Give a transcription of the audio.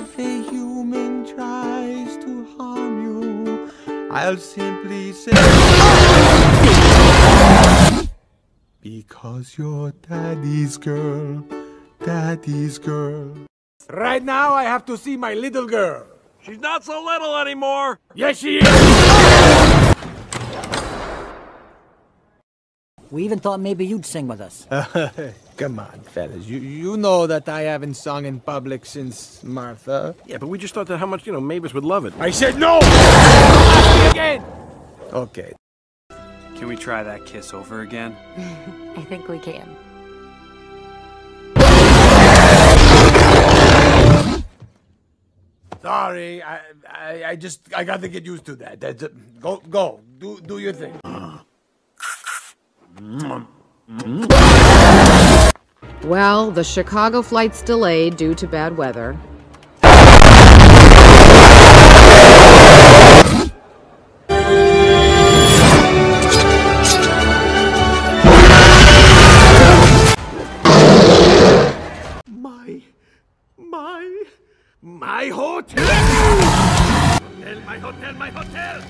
if a human tries to harm you, I'll simply say. Because you're daddy's girl, daddy's girl. Right now, I have to see my little girl. She's not so little anymore. Yes, she is. We even thought maybe you'd sing with us. Come on, fellas. You you know that I haven't sung in public since Martha. Yeah, but we just thought that how much, you know, Mavis would love it. I said no! Again! Okay. Can we try that kiss over again? I think we can. Sorry, I, I, I just, I got to get used to that. That's it. Go, go, do, do your thing. Mm-hmm. Well, the Chicago flight's delayed due to bad weather. My, my, my hotel! Hotel, my hotel, my hotel!